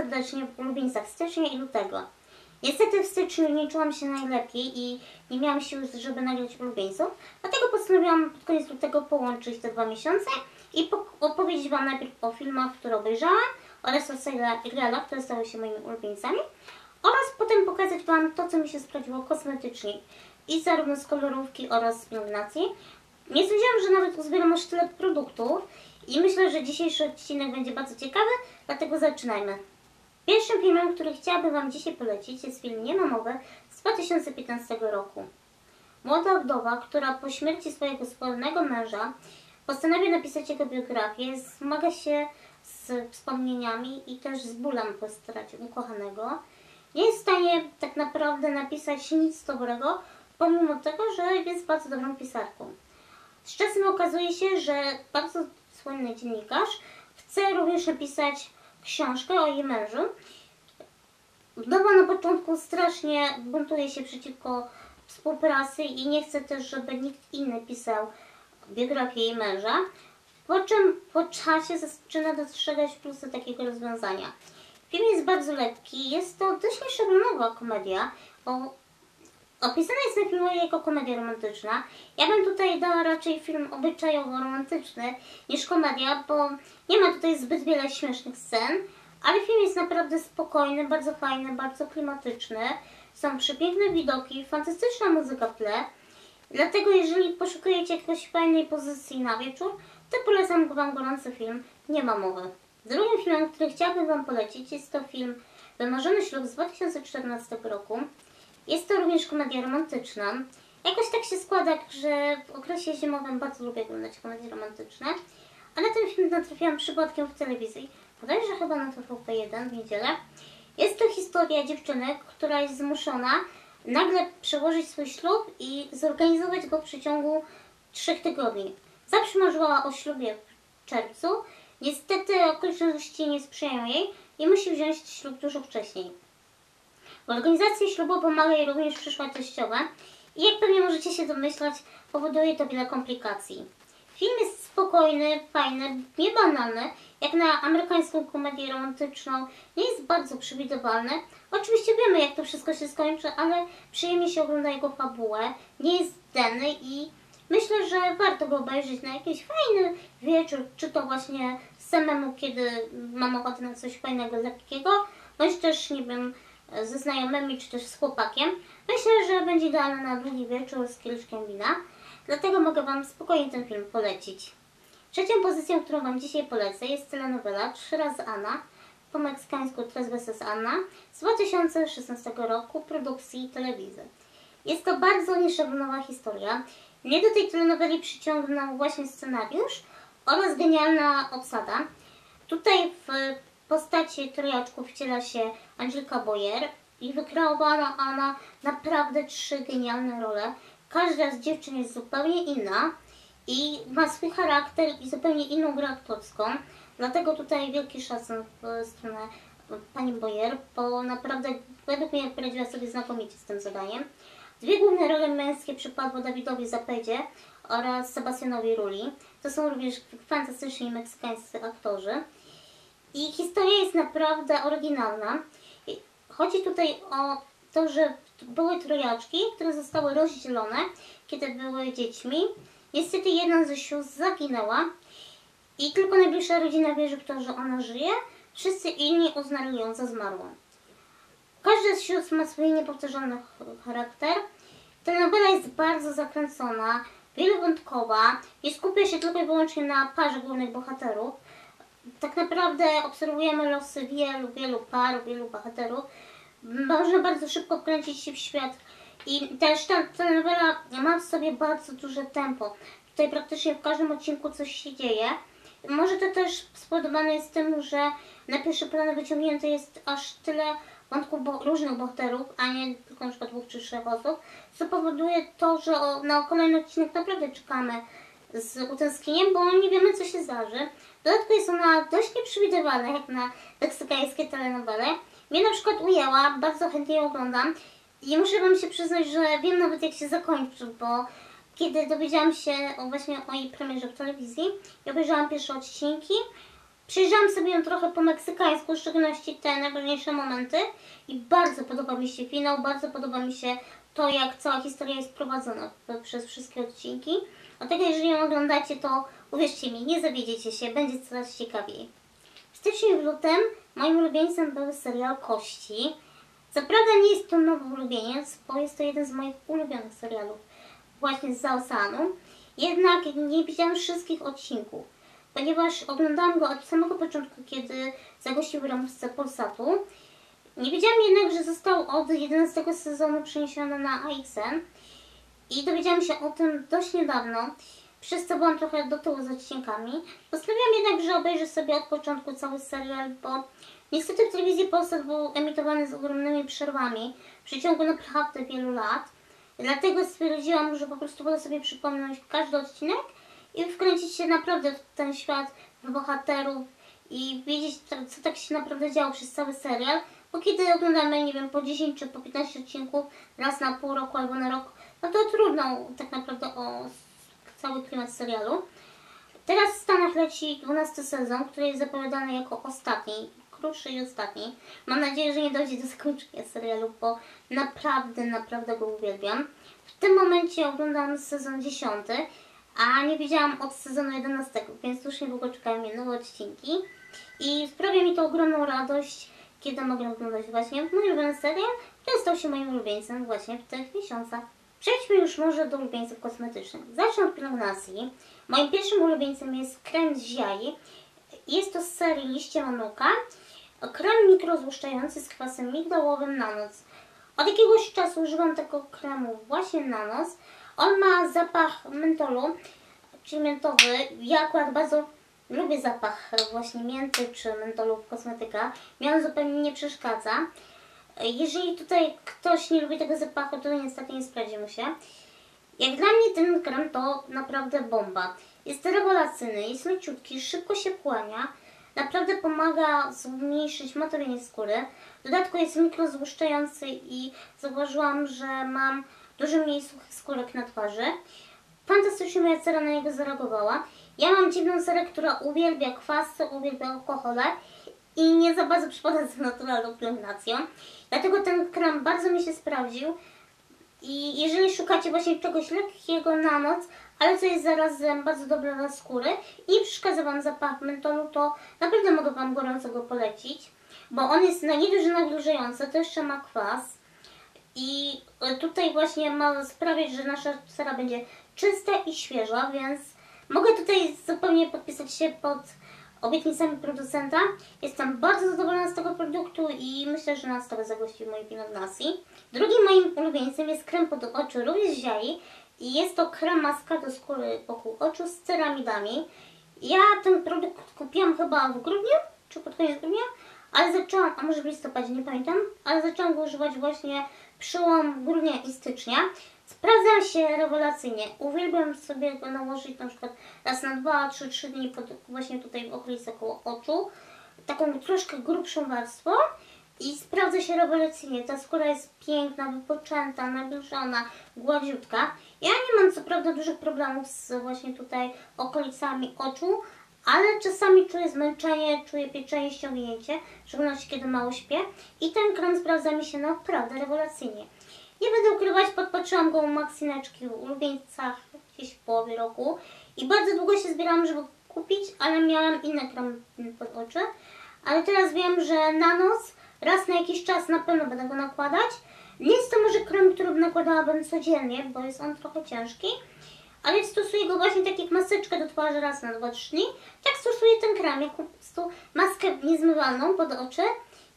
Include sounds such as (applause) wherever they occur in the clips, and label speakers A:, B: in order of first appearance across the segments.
A: serdecznie w ulubieńcach stycznia i lutego. Niestety w styczniu nie czułam się najlepiej i nie miałam siły, żeby nagrać ulubieńców, dlatego postanowiłam pod koniec lutego połączyć te dwa miesiące i opowiedzieć Wam najpierw o filmach, które obejrzałam oraz o serialach, które stały się moimi ulubieńcami oraz potem pokazać Wam to, co mi się sprawdziło kosmetycznie i zarówno z kolorówki oraz z nominacji. Nie sądziłam, że nawet uzbieram aż tyle produktów i myślę, że dzisiejszy odcinek będzie bardzo ciekawy, dlatego zaczynajmy. Pierwszym filmem, który chciałabym Wam dzisiaj polecić jest film Niemomowy z 2015 roku. Młoda wdowa, która po śmierci swojego wspólnego męża postanawia napisać jego biografię, zmaga się z wspomnieniami i też z bólem po stracie ukochanego. Nie jest w stanie tak naprawdę napisać nic dobrego, pomimo tego, że jest bardzo dobrą pisarką. Z czasem okazuje się, że bardzo słynny dziennikarz chce również napisać książkę o jej mężu. Wdowa na początku strasznie buntuje się przeciwko współpracy i nie chce też, żeby nikt inny pisał biografię jej męża. Po czym po czasie zaczyna dostrzegać plusy takiego rozwiązania. Film jest bardzo lekki, jest to dość nieszablonowa komedia, bo opisana jest na filmie jako komedia romantyczna. Ja bym tutaj dała raczej film obyczajowo-romantyczny niż komedia, bo nie ma tutaj zbyt wiele śmiesznych scen, ale film jest naprawdę spokojny, bardzo fajny, bardzo klimatyczny. Są przepiękne widoki, fantastyczna muzyka w tle. Dlatego jeżeli poszukujecie jakiejś fajnej pozycji na wieczór, to polecam Wam gorący film Nie ma mowy. Drugim filmem, który chciałabym Wam polecić jest to film Wymarzony ślub z 2014 roku. Jest to również komedia romantyczna. Jakoś tak się składa, że w okresie zimowym bardzo lubię oglądać komedie romantyczne. A na ten film natrafiłam przypadkiem w telewizji. Podejrzewam chyba na TVP1 w niedzielę. Jest to historia dziewczyny, która jest zmuszona nagle przełożyć swój ślub i zorganizować go w przeciągu trzech tygodni. Zawsze marzyła o ślubie w czerwcu. Niestety okoliczności nie sprzyjają jej i musi wziąć ślub dużo wcześniej. W organizacji ślubu pomaga jej również przyszła teściowa i jak pewnie możecie się domyślać, powoduje to wiele komplikacji. Film jest spokojny, fajny, niebanalny, jak na amerykańską komedię romantyczną. Nie jest bardzo przewidywalny. Oczywiście wiemy, jak to wszystko się skończy, ale przyjemnie się ogląda jego fabułę. Nie jest denny i myślę, że warto go obejrzeć na jakiś fajny wieczór, czy to właśnie samemu, kiedy mam ochotę na coś fajnego, lekkiego, bądź też, nie wiem, ze znajomymi, czy też z chłopakiem. Myślę, że będzie idealny na długi wieczór z kieliszkiem wina. Dlatego mogę Wam spokojnie ten film polecić. Trzecią pozycją, którą Wam dzisiaj polecę jest telenowela Trzy razy Anna, po meksykańsku Tres veces Anna, z 2016 roku produkcji telewizji. Jest to bardzo nieszablonowa historia. Mnie do tej telenoweli przyciągnął właśnie scenariusz oraz genialna obsada. Tutaj w postaci trojaczków wciela się Angelika Boyer i wykreowała ona naprawdę trzy genialne role. Każda z dziewczyn jest zupełnie inna i ma swój charakter i zupełnie inną grę aktorską. Dlatego tutaj wielki szacunek w stronę pani Boyer, bo naprawdę według mnie poradziła sobie znakomicie z tym zadaniem. Dwie główne role męskie przypadły Dawidowi Zapedzie oraz Sebastianowi Ruli. To są również fantastyczni meksykańscy aktorzy. I historia jest naprawdę oryginalna. Chodzi tutaj o to, że były trojaczki, które zostały rozdzielone, kiedy były dziećmi. Niestety jedna ze sióstr zaginęła i tylko najbliższa rodzina wierzy w to, że ona żyje. Wszyscy inni uznali ją za zmarłą. Każda z sióstr ma swój niepowtarzalny charakter. Ta nowela jest bardzo zakręcona, wielowątkowa, nie skupia się tylko i wyłącznie na parze głównych bohaterów. Tak naprawdę obserwujemy losy wielu, wielu par, wielu bohaterów. Można bardzo szybko wkręcić się w świat i też ta, ta nowela ma w sobie bardzo duże tempo. Tutaj praktycznie w każdym odcinku coś się dzieje. Może to też spowodowane jest tym, że na pierwszy plan wyciągnięte jest aż tyle wątków bo różnych bohaterów, a nie tylko na przykład dwóch czy trzech osób, co powoduje to, że o, na kolejny odcinek naprawdę czekamy z utęsknieniem, bo nie wiemy co się zdarzy. W dodatku jest ona dość nieprzewidywalna jak na meksykańskie telenowele. Mnie na przykład ujęła, bardzo chętnie ją oglądam i muszę Wam się przyznać, że wiem nawet jak się zakończy, bo kiedy dowiedziałam się o, właśnie o jej premierze w telewizji i obejrzałam pierwsze odcinki, Przejrzałam sobie ją trochę po meksykańsku, w szczególności te najważniejsze momenty i bardzo podoba mi się finał, bardzo podoba mi się to, jak cała historia jest prowadzona przez wszystkie odcinki. Dlatego jeżeli ją oglądacie, to uwierzcie mi, nie zawiedziecie się, będzie coraz ciekawiej. W styczniu i w lutym moim ulubieńcem był serial Kości. Co prawda nie jest to nowy ulubieniec, bo jest to jeden z moich ulubionych serialów właśnie z oceanu. Jednak nie widziałam wszystkich odcinków, ponieważ oglądałam go od samego początku, kiedy zagościł w ramówce Polsatu. Nie wiedziałam jednak, że został od 11 sezonu przeniesiony na AXN i dowiedziałam się o tym dość niedawno, przez co byłam trochę do tyłu z odcinkami. Postanowiłam jednak, że obejrzę sobie od początku cały serial, bo niestety w telewizji Polsat był emitowany z ogromnymi przerwami w przeciągu naprawdę wielu lat. Dlatego stwierdziłam, że po prostu wolę sobie przypomnieć każdy odcinek i wkręcić się naprawdę w ten świat, w bohaterów i wiedzieć, co tak się naprawdę działo przez cały serial. Bo kiedy oglądamy, nie wiem, po 10 czy po 15 odcinków raz na pół roku albo na rok, no to trudno tak naprawdę o cały klimat serialu. Teraz w Stanach leci 12 sezon, który jest zapowiadany jako ostatni, krótszy i ostatni. Mam nadzieję, że nie dojdzie do zakończenia serialu, bo naprawdę, naprawdę go uwielbiam. W tym momencie oglądam sezon 10, a nie widziałam od sezonu 11, więc już niedługo czekają mnie nowe odcinki. I sprawia mi to ogromną radość, kiedy mogę oglądać właśnie mój ulubiony serial, który stał się moim ulubieńcem właśnie w tych miesiącach. Przejdźmy już może do ulubieńców kosmetycznych. Zacznę od pielęgnacji. Moim pierwszym ulubieńcem jest krem z ziai. Jest to z serii liście manuka. Krem mikrozłuszczający z kwasem migdałowym na noc. Od jakiegoś czasu używam tego kremu właśnie na noc. On ma zapach mentolu, czyli mentowy. Ja akurat bardzo lubię zapach właśnie mięty czy mentolu w kosmetykach. Mi on zupełnie nie przeszkadza. Jeżeli tutaj ktoś nie lubi tego zapachu, to niestety nie sprawdzi mu się. Jak dla mnie ten krem to naprawdę bomba. Jest rewelacyjny, jest leciutki, szybko się płania. Naprawdę pomaga zmniejszyć matowienie skóry. W dodatku jest mikrozłuszczający i zauważyłam, że mam dużo mniej suchych skórek na twarzy. Fantastycznie moja cera na niego zareagowała. Ja mam dziwną cerę, która uwielbia kwasy, uwielbia alkohole i nie za bardzo przypada za naturalną pielęgnacją. Dlatego ten krem bardzo mi się sprawdził. I jeżeli szukacie właśnie czegoś lekkiego na noc, ale co jest zarazem bardzo dobre dla skóry i przeszkadza Wam zapach mentolu, to naprawdę mogę Wam gorąco go polecić, bo on jest na nie dość nawilżający, to jeszcze ma kwas i tutaj właśnie ma sprawiać, że nasza cera będzie czysta i świeża, więc mogę tutaj zupełnie podpisać się pod obietnicami producenta. Jestem bardzo zadowolona z tego produktu i myślę, że na stałe zagości w mojej pielęgnacji. Drugim moim ulubieńcem jest krem pod oczy, również z ziai. I jest to krem maska do skóry wokół oczu z ceramidami. Ja ten produkt kupiłam chyba w grudniu, czy pod koniec grudnia, ale zaczęłam, a może w listopadzie, nie pamiętam, ale zaczęłam go używać właśnie przełom grudnia i stycznia. Sprawdza się rewelacyjnie. Uwielbiam sobie go nałożyć na przykład raz na 2-3 dni pod, właśnie tutaj w okolicy koło oczu. Taką troszkę grubszą warstwą i sprawdza się rewelacyjnie. Ta skóra jest piękna, wypoczęta, nawilżona, gładziutka. Ja nie mam co prawda dużych problemów z właśnie tutaj okolicami oczu, ale czasami czuję zmęczenie, czuję pieczenie, ściągnięcie, w szczególności kiedy mało śpię i ten krem sprawdza mi się naprawdę rewelacyjnie. Nie będę ukrywać, podpatrzyłam go u Maxineczki w ulubieńcach gdzieś w połowie roku i bardzo długo się zbierałam, żeby kupić, ale miałam inne krem pod oczy. Ale teraz wiem, że na noc, raz na jakiś czas na pewno będę go nakładać. Nie jest to może krem, który nakładałabym codziennie, bo jest on trochę ciężki, ale stosuję go właśnie tak jak maseczkę do twarzy raz na 2-3 dni. Tak stosuję ten krem, jako po prostu maskę niezmywalną pod oczy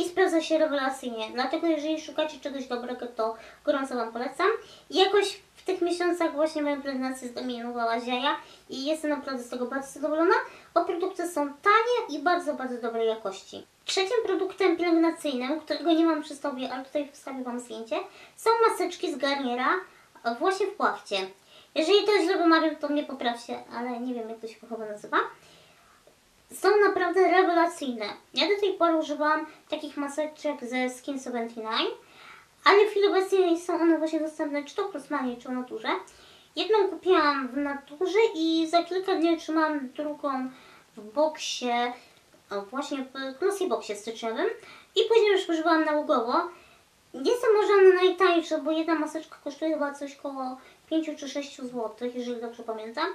A: i sprawdza się rewelacyjnie. Dlatego jeżeli szukacie czegoś dobrego, to gorąco Wam polecam. I jakoś w tych miesiącach właśnie moją pielęgnację zdominowała ziaja i jestem naprawdę z tego bardzo zadowolona, bo produkty są tanie i bardzo, bardzo dobrej jakości. Trzecim produktem pielęgnacyjnym, którego nie mam przy sobie, ale tutaj wstawię Wam zdjęcie, są maseczki z Garniera właśnie w płachcie. Jeżeli to źle wymawiam, to mnie poprawcie, ale nie wiem jak to się fachowo nazywa są naprawdę rewelacyjne. Ja do tej pory używałam takich maseczek ze Skin 79, ale w chwili obecnej są one właśnie dostępne czy to w Rossmanie, czy w Naturze. Jedną kupiłam w Naturze i za kilka dni otrzymałam drugą w boksie, właśnie w Glossy Boxie styczniowym i później już używałam nałogowo. Nie są może one najtańsze, bo jedna maseczka kosztuje chyba coś koło 5 czy 6 zł, jeżeli dobrze pamiętam.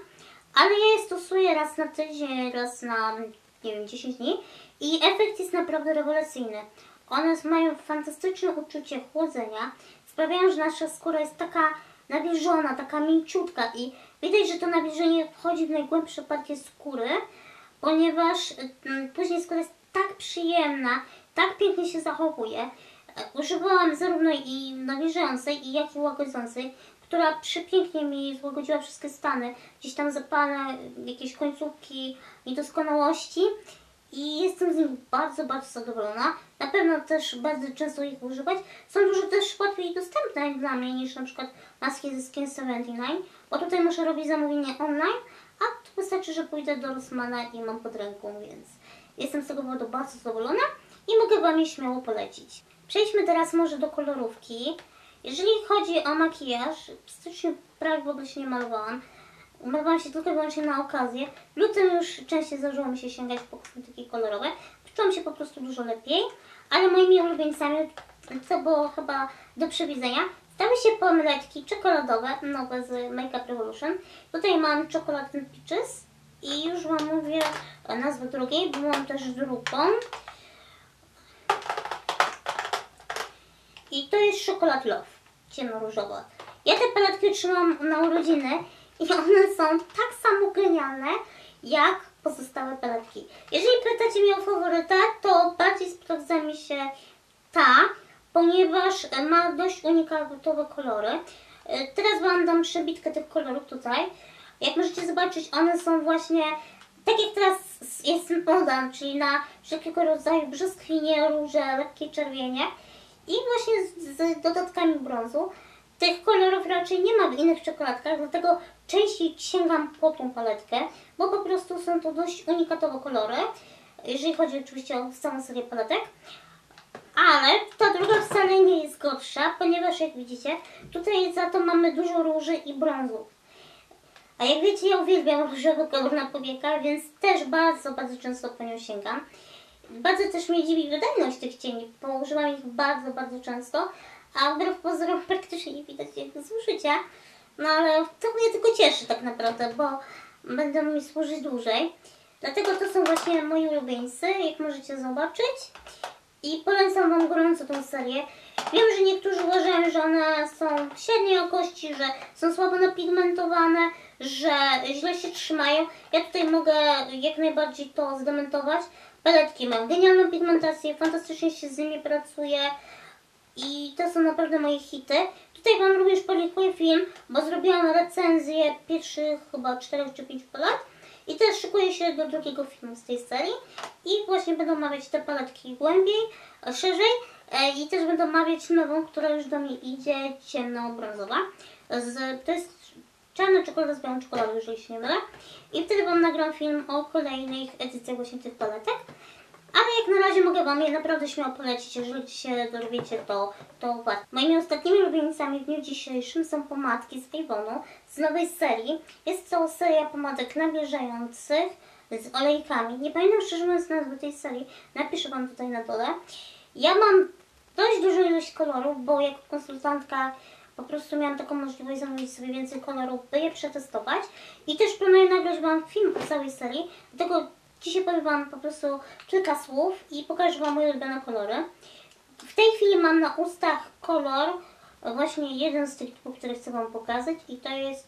A: Ale ja je stosuję raz na tydzień, raz na, nie wiem, 10 dni i efekt jest naprawdę rewelacyjny. One mają fantastyczne uczucie chłodzenia, sprawiają, że nasza skóra jest taka nawilżona, taka mięciutka i widać, że to nawilżenie wchodzi w najgłębsze partie skóry, ponieważ mm, później skóra jest tak przyjemna, tak pięknie się zachowuje. Używałam zarówno i nawilżającej, i jak i łagodzącej, która przepięknie mi złagodziła wszystkie stany, gdzieś tam zapalne, jakieś końcówki, niedoskonałości i jestem z nich bardzo, bardzo zadowolona. Na pewno też bardzo często ich używać. Są dużo też łatwiej dostępne dla mnie niż na przykład maski ze Skin 79, bo tutaj muszę robić zamówienie online, a tu wystarczy, że pójdę do Rossmana i mam pod ręką, więc jestem z tego powodu bardzo zadowolona i mogę Wam je śmiało polecić. Przejdźmy teraz może do kolorówki. Jeżeli chodzi o makijaż, w styczniu prawie w ogóle się nie malowałam. Umalowałam się tylko i wyłącznie na okazję. W lutym już częściej zdarzyło mi się sięgać po kosmetyki kolorowe. Czułam się po prostu dużo lepiej, ale moimi ulubieńcami, co było chyba do przewidzenia, stały się pomletki czekoladowe, nowe z Makeup Revolution. Tutaj mam Chocolate Peaches i już Wam mówię nazwę drugiej, bo mam też drugą. I to jest Chocolate Love, ciemnoróżowa. Ja te paletki trzymam na urodziny i one są tak samo genialne, jak pozostałe paletki. Jeżeli pytacie mnie o faworyta, to bardziej sprawdza mi się ta, ponieważ ma dość unikatowe kolory. E, Teraz Wam dam przebitkę tych kolorów tutaj. Jak możecie zobaczyć, one są właśnie tak jak teraz jest moda, czyli na wszelkiego rodzaju brzoskwinie, róże, lekkie czerwienie i właśnie z, z dodatkami brązu. Tych kolorów raczej nie ma w innych czekoladkach, dlatego częściej sięgam po tą paletkę, bo po prostu są to dość unikatowe kolory, jeżeli chodzi oczywiście o całą serię paletek. Ale ta druga wcale nie jest gorsza, ponieważ jak widzicie, tutaj za to mamy dużo róży i brązu. A jak wiecie, ja uwielbiam różowy kolor na powiekach, więc też bardzo, bardzo często po nią sięgam. Bardzo też mnie dziwi wydajność tych cieni, bo używam ich bardzo, bardzo często, a wbrew pozorom (laughs) praktycznie nie widać jego zużycia. No ale to mnie tylko cieszy tak naprawdę, bo będą mi służyć dłużej. Dlatego to są właśnie moi ulubieńcy, jak możecie zobaczyć. I polecam Wam gorąco tą serię. Wiem, że niektórzy uważają, że one są średniej jakości, że są słabo napigmentowane, że źle się trzymają. Ja tutaj mogę jak najbardziej to zdementować. Paletki mają genialną pigmentację, fantastycznie się z nimi pracuje i to są naprawdę moje hity. Tutaj Wam również polikuję film, bo zrobiłam recenzję pierwszych chyba 4 czy 5 palet i też szykuję się do drugiego filmu z tej serii i właśnie będę omawiać te paletki głębiej, szerzej e, i też będę omawiać nową, która już do mnie idzie, ciemno-brązowa. To jest czarna czekolada z białą czekoladą, jeżeli się nie mylę. I wtedy Wam nagram film o kolejnych edycjach właśnie tych paletek. Ale jak na razie mogę Wam je naprawdę śmiało polecić, jeżeli się dorwiecie, to, to warto. Moimi ostatnimi ulubieńcami w dniu dzisiejszym są pomadki z Avonu z nowej serii. Jest to seria pomadek nawilżających z olejkami. Nie pamiętam szczerze mówiąc nazwy tej serii, napiszę Wam tutaj na dole. Ja mam dość dużą ilość kolorów, bo jako konsultantka po prostu miałam taką możliwość zamówić sobie więcej kolorów, by je przetestować. I też planuję nagrać Wam film o całej serii, dlatego dzisiaj powiem Wam po prostu kilka słów i pokażę Wam moje ulubione kolory. W tej chwili mam na ustach kolor, właśnie jeden z tych typów, który chcę Wam pokazać i to jest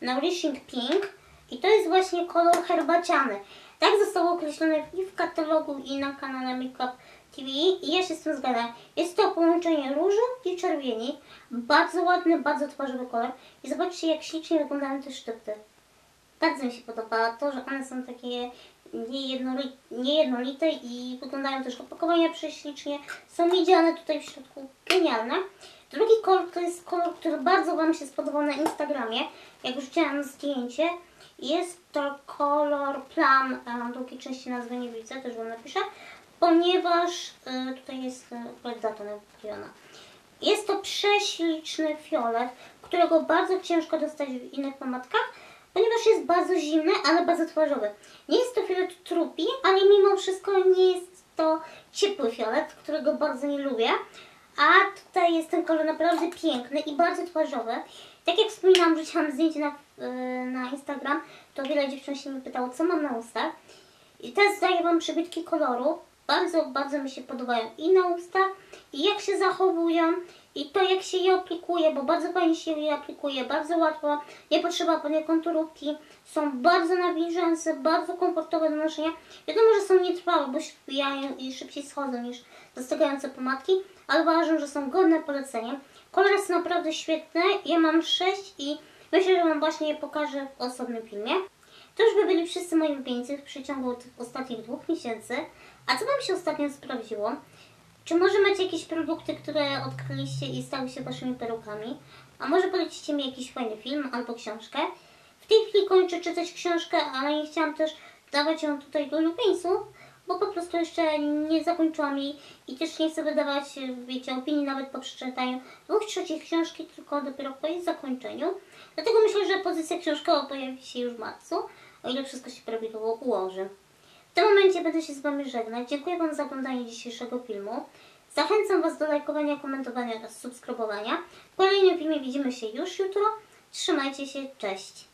A: Nourishing Pink i to jest właśnie kolor herbaciany. Tak zostało określone i w katalogu i na kanale Makeup TV i ja się z tym zgadzam. Jest to połączenie róży i czerwieni. Bardzo ładny, bardzo twarzowy kolor. I zobaczcie jak ślicznie wyglądają te sztypty. Bardzo mi się podoba to, że one są takie niejednoli- niejednolite i wyglądają też opakowania prześlicznie. Są miedziane tutaj w środku. Genialne. Drugi kolor to jest kolor, który bardzo Wam się spodobał na Instagramie. Jak wrzuciłam zdjęcie. Jest to kolor Plum. A drugiej części nazwy nie widzę, też Wam napiszę. Ponieważ y, tutaj jest y, data napisana. Jest to prześliczny fiolet, którego bardzo ciężko dostać w innych pomadkach. ponieważ jest bardzo zimny, ale bardzo twarzowy. Nie jest to fiolet trupi, ale mimo wszystko nie jest to ciepły fiolet, którego bardzo nie lubię. A tutaj jest ten kolor naprawdę piękny i bardzo twarzowy. Tak jak wspominałam, wrzuciłam zdjęcie na, yy, na Instagram, to wiele dziewczyn się mnie pytało, co mam na ustach. I teraz daję Wam przybitki koloru. Bardzo, bardzo mi się podobają i na usta, i jak się zachowują, i to jak się je aplikuje, bo bardzo fajnie się je aplikuje, bardzo łatwo, nie potrzeba podnie konturówki, są bardzo nawilżające, bardzo komfortowe do noszenia. Wiadomo, że są nietrwałe, bo się wbijają i szybciej schodzą niż dostygające pomadki, ale uważam, że są godne polecenia. Kolor jest naprawdę świetny, ja mam 6 i myślę, że Wam właśnie je pokażę w osobnym filmie. To już by byli wszyscy moi ulubieńcy w przeciągu tych ostatnich dwóch miesięcy. A co Wam się ostatnio sprawdziło? Czy może macie jakieś produkty, które odkryliście i stały się Waszymi perukami? A może polecicie mi jakiś fajny film albo książkę? W tej chwili kończę czytać książkę, ale nie chciałam też dawać ją tutaj do ulubieńców, bo po prostu jeszcze nie zakończyłam jej i też nie chcę wydawać, wiecie, opinii nawet po przeczytaniu dwóch trzecich książki, tylko dopiero po jej zakończeniu. Dlatego myślę, że pozycja książkowa pojawi się już w marcu, o ile wszystko się prawidłowo ułoży. W tym momencie będę się z Wami żegnać. Dziękuję Wam za oglądanie dzisiejszego filmu. Zachęcam Was do lajkowania, komentowania oraz subskrybowania. W kolejnym filmie widzimy się już jutro. Trzymajcie się, cześć!